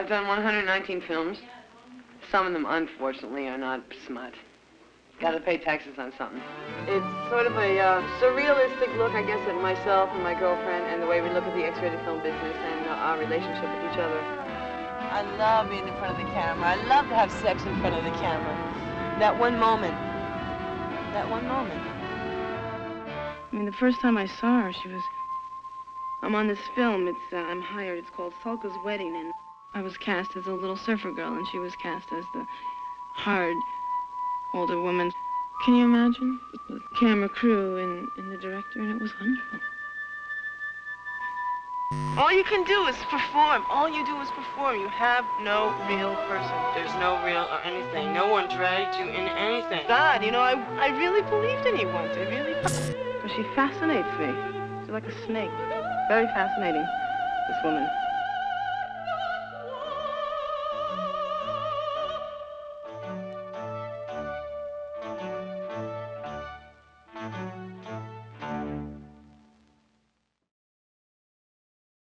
I've done 119 films. Some of them, unfortunately, are not smut. Got to pay taxes on something. It's sort of a uh, surrealistic look, I guess, at myself and my girlfriend and the way we look at the X-rated film business and uh, our relationship with each other. I love being in front of the camera. I love to have sex in front of the camera. That one moment. That one moment. I mean, the first time I saw her, she was. I'm on this film. It's uh, I'm hired. It's called Sulka's Wedding, and I was cast as a little surfer girl, and she was cast as the hard older woman. Can you imagine? The camera crew and, and the director, and it was wonderful. All you can do is perform. All you do is perform. You have no real person. There's no real or anything. No one dragged you in anything. God, you know, I, I really believed in you once. I really. But she fascinates me. She's like a snake. Very fascinating, this woman.